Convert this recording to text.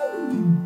Woo!